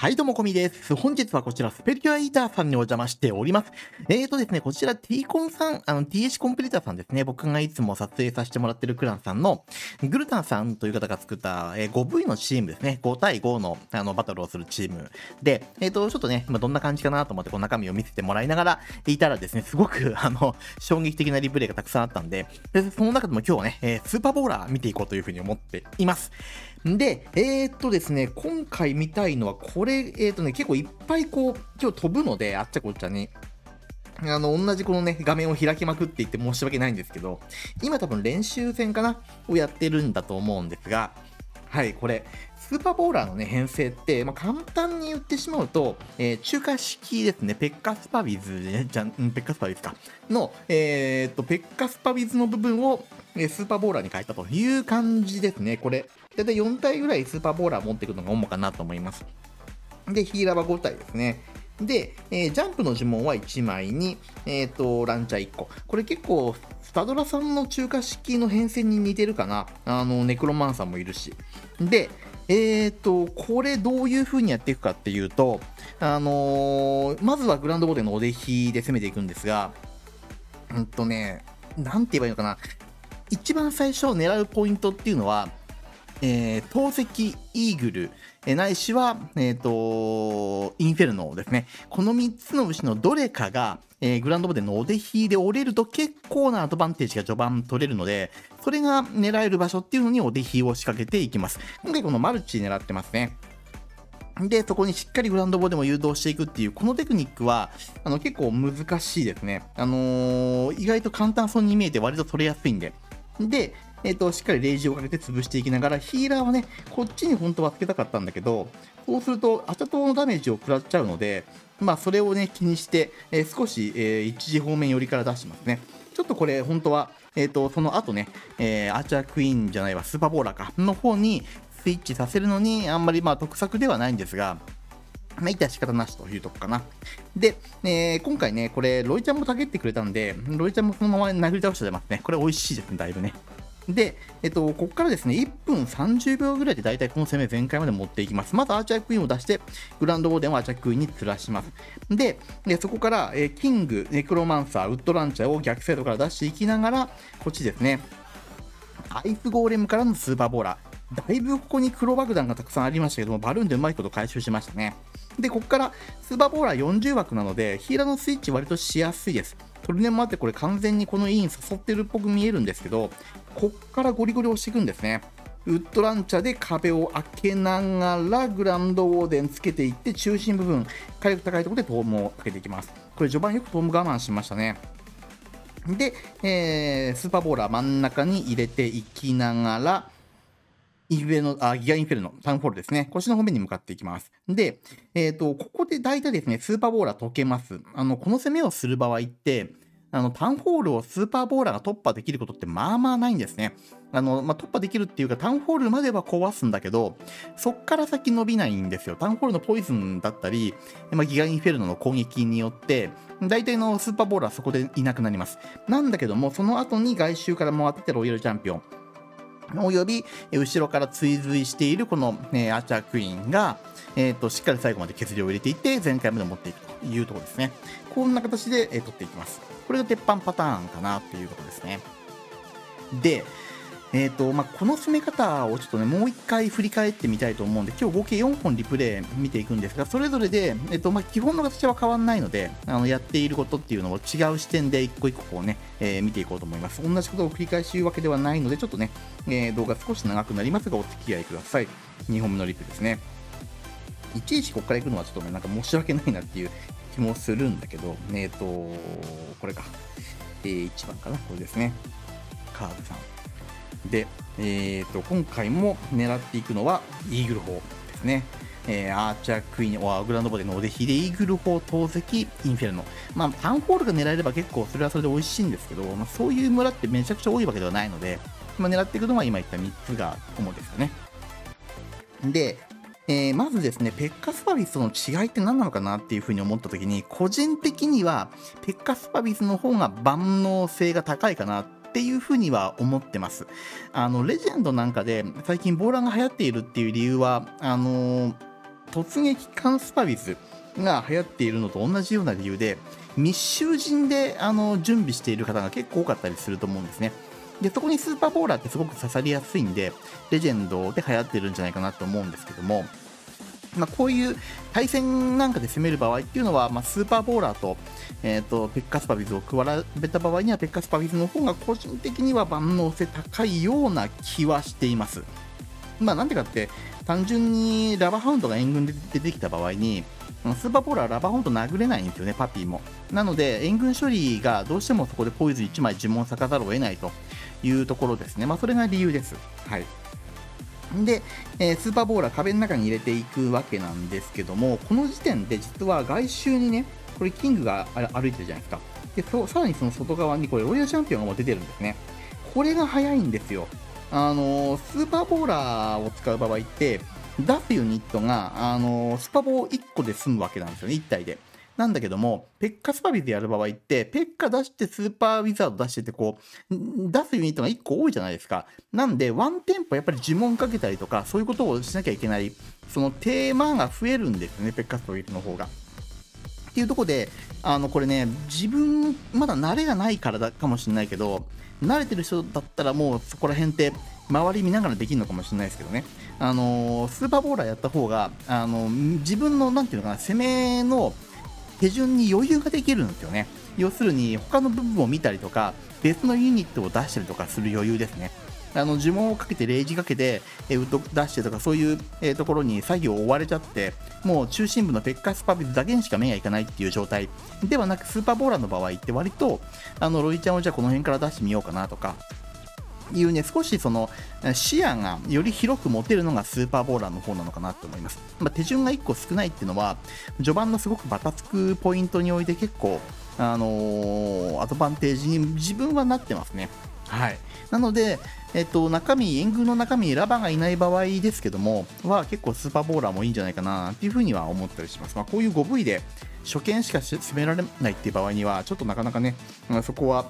はい、どうも、こみです。本日はこちら、スペリキュアイーターさんにお邪魔しております。えーとですね、こちら、T コンさん、あの、TH コンプリーターさんですね。僕がいつも撮影させてもらってるクランさんの、グルタンさんという方が作った、えー、5V のチームですね。5対5の、あの、バトルをするチームで、えーと、ちょっとね、今どんな感じかなと思って、この中身を見せてもらいながらいたらですね、すごく、あの、衝撃的なリプレイがたくさんあったんで、でその中でも今日はね、えー、スーパーボーラー見ていこうというふうに思っています。で、えー、っとですね、今回見たいのは、これ、えー、っとね、結構いっぱいこう、今日飛ぶので、あっちゃこっちゃに。あの、同じこのね、画面を開きまくっていって申し訳ないんですけど、今多分練習戦かなをやってるんだと思うんですが、はい、これ、スーパーボーラーのね、編成って、まあ、簡単に言ってしまうと、えー、中華式ですね、ペッカスパビズ、じゃん、ペッカスパビズか、の、えー、っと、ペッカスパビズの部分を、え、スーパーボーラーに変えたという感じですね、これ。だいたい4体ぐらいスーパーボーラー持ってくるのが主かなと思います。で、ヒーラーは5体ですね。で、えー、ジャンプの呪文は1枚に、えっ、ー、と、ランチャー1個。これ結構、スタドラさんの中華式の変遷に似てるかな。あの、ネクロマンサーもいるし。で、えっ、ー、と、これどういう風にやっていくかっていうと、あのまずはグランドボーデンのお出ひで攻めていくんですが、うんとね、なんて言えばいいのかな。一番最初狙うポイントっていうのは、えー、透石、イーグル、えー、ないしは、えっ、ー、と、インフェルノですね。この3つの牛のどれかが、えー、グランドボデンのお出ひで折れると結構なアドバンテージが序盤取れるので、それが狙える場所っていうのにお出ひを仕掛けていきます。今回このマルチ狙ってますね。で、そこにしっかりグランドボデンを誘導していくっていう、このテクニックは、あの、結構難しいですね。あのー、意外と簡単そうに見えて割と取れやすいんで。で、えっ、ー、と、しっかりレイジをかけて潰していきながら、ヒーラーはね、こっちに本当はつけたかったんだけど、そうすると、アチャトのダメージを食らっちゃうので、まあ、それをね、気にして、えー、少し、えー、一時方面寄りから出しますね。ちょっとこれ、本当は、えっ、と、その後ね、え、アーチャークイーンじゃないわ、スーパーボーラーか、の方にスイッチさせるのに、あんまりまあ、得策ではないんですが、まあ、いた仕方なしというとこかな。で、えー、今回ね、これ、ロイちゃんもたけってくれたんで、ロイちゃんもそのまま殴り倒してますね。これ美味しいですね、だいぶね。で、えっと、ここからですね、1分30秒ぐらいで大体この攻め全開まで持っていきます。まずアーチャークイーンを出して、グランドオーデンをアーチャークイーンにずらします。で、でそこから、えキング、ネクロマンサー、ウッドランチャーを逆サイドから出していきながら、こっちですね、アイスゴーレムからのスーパーボーラー。だいぶここに黒爆弾がたくさんありましたけども、バルーンでうまいこと回収しましたね。で、ここからスーパーボーラー40枠なので、ヒーラーのスイッチ割としやすいです。トルネもあってこれ完全にこのイン誘ってるっぽく見えるんですけど、こっからゴリゴリ押していくんですね。ウッドランチャーで壁を開けながらグランドウォーデンつけていって中心部分火力高いところでトームをかけていきますこれ序盤よくトーム我慢しましたねで、えー、スーパーボーラー真ん中に入れていきながらインフェの、あ、ギガインフェルノ、タウンホールですね。腰の方面に向かっていきます。で、えっ、ー、と、ここで大体ですね、スーパーボーラー解けます。あの、この攻めをする場合って、あの、タウンホールをスーパーボーラーが突破できることってまあまあないんですね。あの、まあ、突破できるっていうか、タウンホールまでは壊すんだけど、そっから先伸びないんですよ。タウンホールのポイズンだったり、まあ、ギガインフェルノの攻撃によって、大体のスーパーボーラーはそこでいなくなります。なんだけども、その後に外周から回っててロイヤルチャンピオン、および、後ろから追随しているこの、アーチャークイーンが、えーと、しっかり最後まで削りを入れていって前回まで持っていくというところですね。こんな形で、え、取っていきます。これが鉄板パターンかなということですね。で、えーとまあ、この攻め方をちょっとね、もう一回振り返ってみたいと思うんで、今日合計4本リプレイ見ていくんですが、それぞれで、えーとまあ、基本の形は変わらないので、あのやっていることっていうのを違う視点で一個一個こうね、えー、見ていこうと思います。同じことを繰り返し言うわけではないので、ちょっとね、えー、動画少し長くなりますが、お付き合いください。2本目のリプですね。いちいちここから行くのはちょっとね、なんか申し訳ないなっていう気もするんだけど、えっ、ー、と、これか。えー、1番かな、これですね。カーブさん。で、えーと、今回も狙っていくのはイーグル砲ですね。えー、アーチャークイーン、オアグランドボディのおでひでイーグル砲、投石、インフェルノ。まあ、タウンホールが狙えれば結構それはそれで美味しいんですけど、まあ、そういう村ってめちゃくちゃ多いわけではないので、まあ、狙っていくのは今言った3つが主ですよね。で、えー、まずですね、ペッカスパビスとの違いって何なのかなっていうふうに思った時に、個人的には、ペッカスパビスの方が万能性が高いかなっっていうふうには思ってます。あの、レジェンドなんかで最近ボーラーが流行っているっていう理由は、あの突撃艦スパビズが流行っているのと同じような理由で密集陣であの準備している方が結構多かったりすると思うんですね。で、そこにスーパーボーラーってすごく刺さりやすいんで、レジェンドで流行ってるんじゃないかなと思うんですけども、まあ、こういう対戦なんかで攻める場合っていうのは、まあ、スーパーボーラーと,、えーと、ペッカスパビズを比べた場合にはペッカスパビズの方が個人的には万能性高いような気はしています。まあ、なんでかって単純にラバーハウンドが援軍で出てきた場合にスーパーボーラーはラバーハウンド殴れないんですよね、パピーも。なので、援軍処理がどうしてもそこでポイズン1枚呪文を咲かざるを得ないというところですね。まあ、それが理由です。はい。で、えー、スーパーボーラー壁の中に入れていくわけなんですけども、この時点で実は外周にね、これキングが歩いてるじゃないですか。で、そさらにその外側にこれロイヤルチャンピオンがもう出てるんですね。これが早いんですよ。あのー、スーパーボーラーを使う場合って、出すユニットが、あのー、スパボー1個で済むわけなんですよね、1体で。なんだけども、ペッカスパビズやる場合って、ペッカ出してスーパーウィザード出してて、こう、出すユニットが1個多いじゃないですか。なんで、ワンテンポやっぱり呪文かけたりとか、そういうことをしなきゃいけない、そのテーマが増えるんですね、ペッカスパビズの方が。っていうとこで、あの、これね、自分、まだ慣れがないからだかもしれないけど、慣れてる人だったらもうそこら辺って周り見ながらできるのかもしれないですけどね、あのー、スーパーボーラーやった方が、あのー、自分の、なんていうのかな、攻めの手順に余裕ができるんですよね。要するに他の部分を見たりとか別のユニットを出したりとかする余裕ですね。あの呪文をかけてレイジかけて、えウッド出してとかそういう、え、ところに作業を追われちゃってもう中心部のペッカスパビズだけにしか目がいかないっていう状態ではなくスーパーボーラーの場合って割とあのロイちゃんをじゃあこの辺から出してみようかなとかいうね、少しその視野がより広く持てるのがスーパーボーラーの方なのかなと思います。まあ、手順が1個少ないっていうのは、序盤のすごくバタつくポイントにおいて結構、あのー、アドバンテージに自分はなってますね。はい。なので、えっと、中身、援軍の中身、ラバがいない場合ですけども、は結構スーパーボーラーもいいんじゃないかなっていうふうには思ったりします。まあ、こういう 5V で初見しか攻められないっていう場合には、ちょっとなかなかね、そこは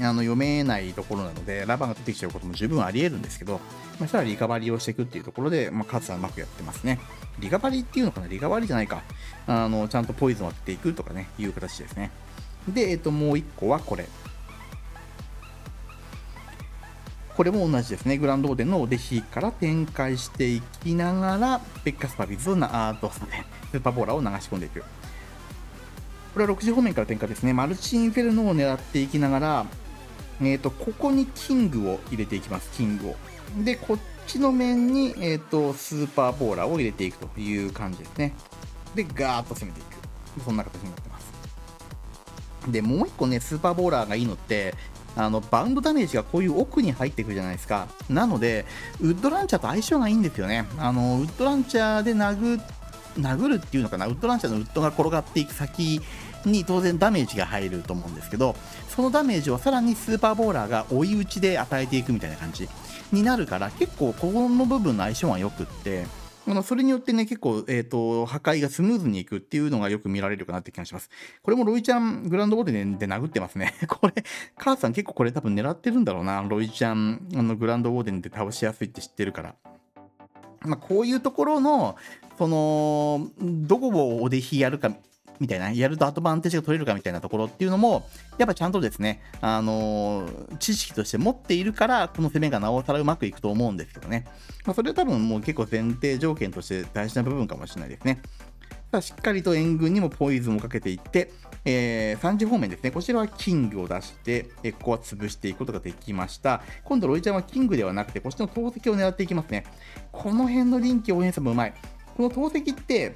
あの読めないところなので、ラバーが出てきちゃうことも十分あり得るんですけど、まあ、したらリカバリーをしていくっていうところで、まあ、カズはうまくやってますね。リカバリーっていうのかな？リカバリーじゃないか。あの、ちゃんとポイズンを当てていくとかね、いう形ですね。で、えっ、と、もう一個はこれ。これも同じですね。グランドオーデンのお弟子から展開していきながら、ペッカスパビズをな、あと、スーパーボーラーを流し込んでいく。これは6時方面から展開ですね。マルチインフェルノを狙っていきながら、えーと、ここにキングを入れていきます、キングを。で、こっちの面に、えーと、スーパーボーラーを入れていくという感じですね。で、ガーッと攻めていく。そんな形になってます。で、もう一個ね、スーパーボーラーがいいのって、あのバウンドダメージがこういう奥に入ってくるじゃないですか。なので、ウッドランチャーと相性がいいんですよね。あのウッドランチャーで殴殴るっていうのかな、ウッドランチャーのウッドが転がっていく先に当然ダメージが入ると思うんですけど、そのダメージをさらにスーパーボーラーが追い打ちで与えていくみたいな感じになるから、結構ここの部分の相性が良くって、あのそれによってね、結構、えっ、ー、と、破壊がスムーズにいくっていうのがよく見られるかなって気がします。これもロイちゃん、グランドボディで殴ってますね。これ、母さん結構これ多分狙ってるんだろうな。ロイちゃん、あのグランドウォーデンで倒しやすいって知ってるから。まあ、こういうところの、その、どこをお弟子やるかみたいな、やるとアドバンテージが取れるかみたいなところっていうのも、やっぱちゃんとですね、あのー、知識として持っているから、この攻めがなおさらうまくいくと思うんですけどね。まあ、それは多分もう結構前提条件として大事な部分かもしれないですね。しっかりと援軍にもポイズンをかけていって、えー、3時方面ですね、こちらはキングを出して、えここは潰していくことができました。今度、ロイちゃんはキングではなくて、こっちの投石を狙っていきますね。この辺の臨機応変さもうまい。この投石って、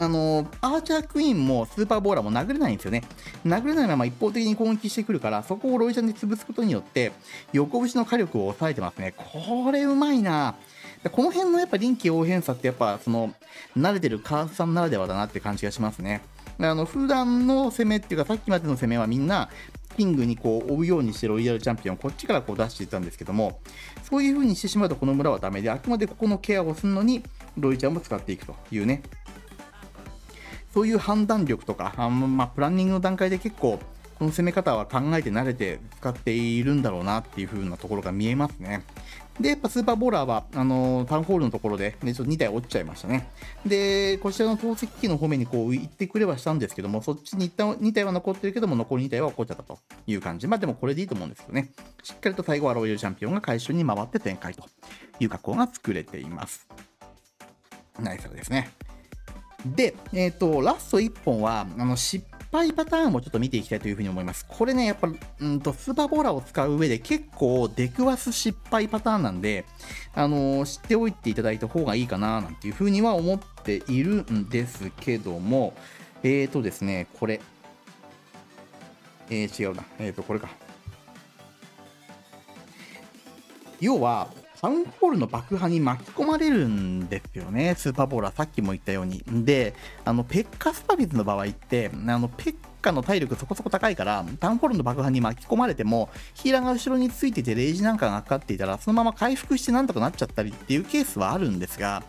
あのアーチャークイーンもスーパーボーラーも殴れないんですよね。殴れないまま一方的に攻撃してくるから、そこをロイちゃんで潰すことによって、横節の火力を抑えてますね。これうまいなこの辺のやっぱ臨機応変さってやっぱその慣れてるカースさんならではだなって感じがしますね。あの普段の攻めっていうかさっきまでの攻めはみんなキングにこう追うようにしてロイヤルチャンピオンをこっちからこう出していったんですけどもそういう風にしてしまうとこの村はダメであくまでここのケアをするのにロイちゃんも使っていくというねそういう判断力とか、あまあ、プランニングの段階で結構この攻め方は考えて慣れて使っているんだろうなっていう風なところが見えますね。で、やっぱスーパーボーラーは、あのー、タウンホールのところで、ね、ちょっと2体落ちちゃいましたね。で、こちらの透析機の方面にこう行ってくればしたんですけども、そっちに一旦2体は残ってるけども、残り2体は落っこっちゃったという感じ。まあでもこれでいいと思うんですけどね。しっかりと最後はロイヤルチャンピオンが回収に回って展開という格好が作れています。ナイスですね。で、えっ、ー、と、ラスト1本は、あの、失敗パターンもちょっと見ていきたいというふうに思います。これね、やっぱ、うんと、スーパーボーラーを使う上で結構出くわす失敗パターンなんで、あの、知っておいていただいた方がいいかな、なんていうふうには思っているんですけども、えーとですね、これ、えー、違うな、えーと、これか。要は、タウンホールの爆破に巻き込まれるんですよね、スーパーボーラー、さっきも言ったように。で、あのペッカスパビズの場合って、あのペッカの体力そこそこ高いから、タウンホールの爆破に巻き込まれても、ヒーラーが後ろについてて、レイジなんかがかかっていたら、そのまま回復してなんとかなっちゃったりっていうケースはあるんですが、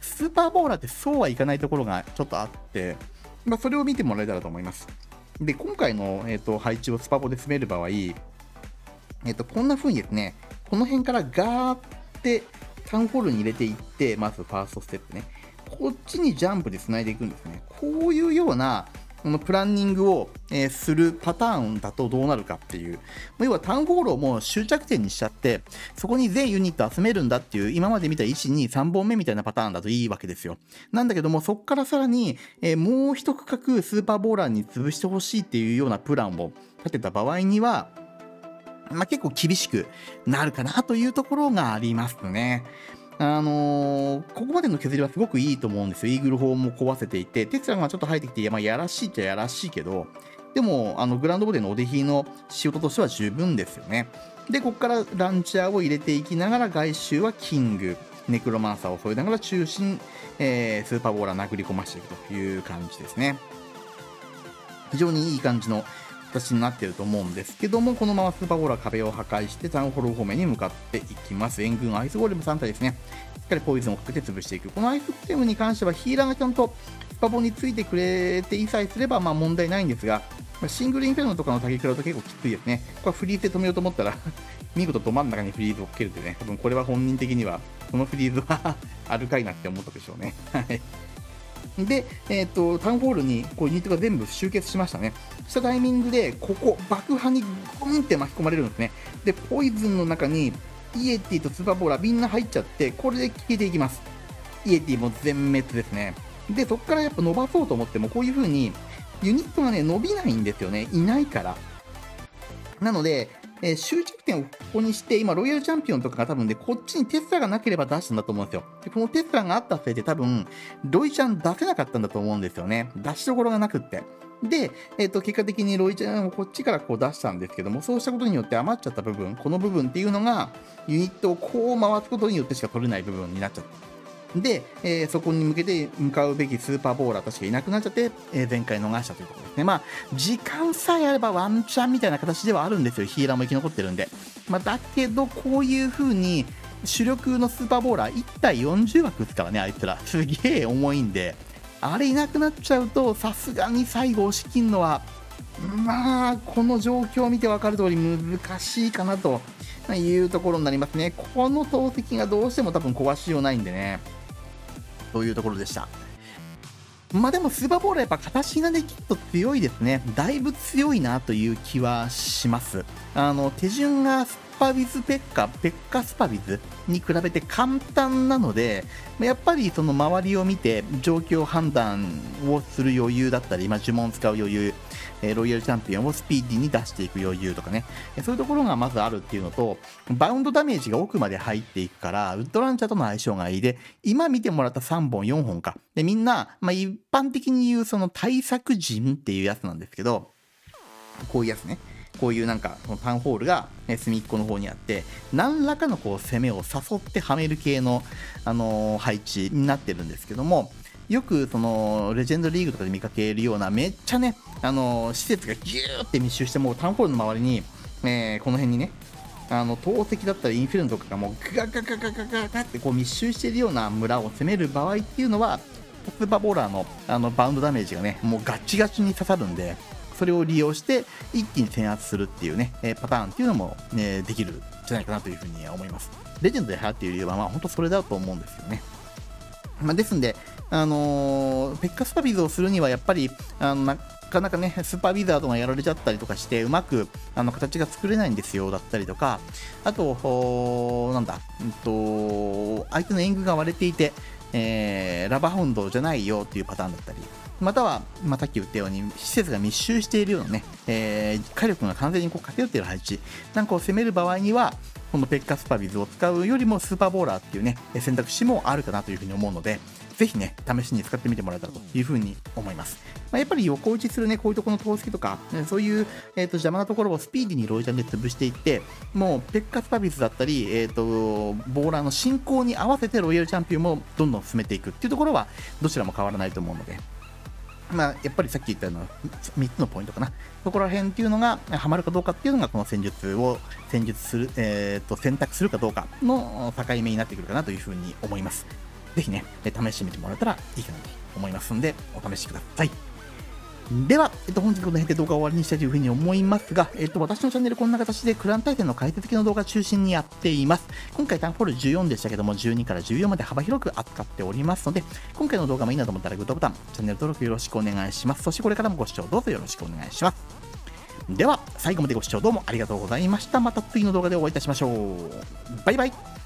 スーパーボーラーってそうはいかないところがちょっとあって、まあ、それを見てもらえたらと思います。で、今回の、えーと、配置をスパボで進める場合、えーと、こんな風にですね、この辺からガーッてタウンホールに入れていって、まずファーストステップね。こっちにジャンプで繋いでいくんですね。こういうような、このプランニングを、え、するパターンだとどうなるかっていう。要はタウンホールをもう終着点にしちゃって、そこに全ユニット集めるんだっていう、今まで見た1、2、3本目みたいなパターンだといいわけですよ。なんだけども、そこからさらに、え、もう一区画スーパーボーラーに潰してほしいっていうようなプランを立てた場合には、まあ、結構厳しくなるかなというところがありますね。あのー、ここまでの削りはすごくいいと思うんですよ。イーグル砲も壊せていて、テスラがちょっと入ってきて、まあ、やらしいっちゃやらしいけど、でも、あの、グランドボディのお出ひの仕事としては十分ですよね。で、ここからランチャーを入れていきながら、外周はキング、ネクロマンサーを添えながら中心、えー、スーパーボーラー殴り込ましていくという感じですね。非常にいい感じの形になっていると思うんですけども、このままスーパーボーラー壁を破壊してタウンホール方面に向かっていきます。援軍アイスゴーレム3体ですね。しっかりポイズンをかけて潰していく。このアイスゴーレムに関してはヒーラーがちゃんとスパボについてくれていさえすればまあ問題ないんですが、シングルインフェルノとかの先食らうと結構きついですね。これはフリーズで止めようと思ったら見事ど真ん中にフリーズをかけるというね、多分これは本人的には、このフリーズは あるかいなって思ったでしょうね。はい。で、えっ、ー、と、タウンホールにこうユニットが全部集結しましたね。したタイミングで、ここ、爆破にゴンって巻き込まれるんですね。で、ポイズンの中に、イエティとスーパーボーラみんな入っちゃって、これで消えていきます。イエティも全滅ですね。で、そこからやっぱ伸ばそうと思っても、こういう風に、ユニットがね、伸びないんですよね。いないから。なので、えー、終着点をここにして、今、ロイヤルチャンピオンとかが多分で、こっちにテスラがなければ出したんだと思うんですよ。で、このテスラがあったせいで多分、ロイちゃん出せなかったんだと思うんですよね。出しどころがなくって。で、えっ、ー、と、結果的にロイちゃんをこっちからこう出したんですけども、そうしたことによって余っちゃった部分、この部分っていうのが、ユニットをこう回すことによってしか取れない部分になっちゃった。で、えー、そこに向けて向かうべきスーパーボーラーたちがいなくなっちゃって、えー、前回逃したということですね。まあ、時間さえあればワンチャンみたいな形ではあるんですよ。ヒーラーも生き残ってるんで。まあ、だけど、こういう風に、主力のスーパーボーラー1体40枠ですからね、あいつら。すげえ重いんで。あれいなくなっちゃうと、さすがに最後押し切るのは、まあ、この状況を見て分かる通り難しいかなというところになりますね。この投石がどうしても多分壊しようないんでね。というところでした。まあでもスーパーボールはやっぱ形ができっと強いですね。だいぶ強いなという気はします。あの、手順がスパビズペッカ、ペッカスパビズに比べて簡単なので、やっぱりその周りを見て状況判断をする余裕だったり、まあ、呪文を使う余裕、えロイヤルチャンピオンをスピーディーに出していく余裕とかね、そういうところがまずあるっていうのと、バウンドダメージが奥まで入っていくから、ウッドランチャーとの相性がいいで、今見てもらった3本、4本か。で、みんな、まあ、一般的に言うその対策陣っていうやつなんですけど、こういうやつね。こういうなんか、このタウンホールが、ね、隅っこの方にあって、何らかのこう攻めを誘ってはめる系の、あのー、配置になってるんですけども、よくそのレジェンドリーグとかで見かけるようなめっちゃね、あの施設がギューって密集してもうタウンホールの周りに、えー、この辺にねあの透析だったりインフィルムとかがもうガガガガガガガってこう密集しているような村を攻める場合っていうのはスーパーボーラーのあのバウンドダメージがねもうガチガチに刺さるんでそれを利用して一気に制圧するっていうね、えパターンっていうのも、ね、できるんじゃないかなというふうに思います。レジェンドで流行っている理由は、まあ本当それだと思うんですよね。まあ、ですんで、あのー、ペッカスパビズをするにはやっぱり、あのなかなかね、スーパーウィザードがやられちゃったりとかして、うまくあの形が作れないんですよ、だったりとか、あと、なんだ、うんと、相手の援軍が割れていて、えー、ラバーハウンドじゃないよっていうパターンだったり、または、まあ、さっき言ったように、施設が密集しているようなね、えー、火力が完全にこう偏っている配置なんかを攻める場合には、このペッカスパビズを使うよりもスーパーボーラーっていうね、選択肢もあるかなというふうに思うので、ぜひね、試しに使ってみてもらえたらというふうに思います。まあ、やっぱり横打ちするね、こういうところの投石とか、そういう、えーと、邪魔なところをスピーディーにロイジャンで潰していって、もうペッカスパビスだったり、えーと、ボーラーの進行に合わせてロイヤルチャンピオンもどんどん進めていくっていうところは、どちらも変わらないと思うので、まあ、やっぱりさっき言ったような3つのポイントかな。そこら辺っていうのが、はまるかどうかっていうのが、この戦術を戦術する、えーと選択するかどうかの境目になってくるかなというふうに思います。ぜひね、試してみてもらえたらいいかなと思いますんで、お試しください。では、えっと、本日この辺で動画を終わりにしたいというふうに思いますが、えっと、私のチャンネルこんな形でクラン対戦の解説系の動画中心にやっています。今回ターンフォール14でしたけども、12から14まで幅広く扱っておりますので、今回の動画もいいなと思ったらグッドボタン、チャンネル登録よろしくお願いします。そしてこれからもご視聴どうぞよろしくお願いします。では、最後までご視聴どうもありがとうございました。また次の動画でお会いいたしましょう。バイバイ。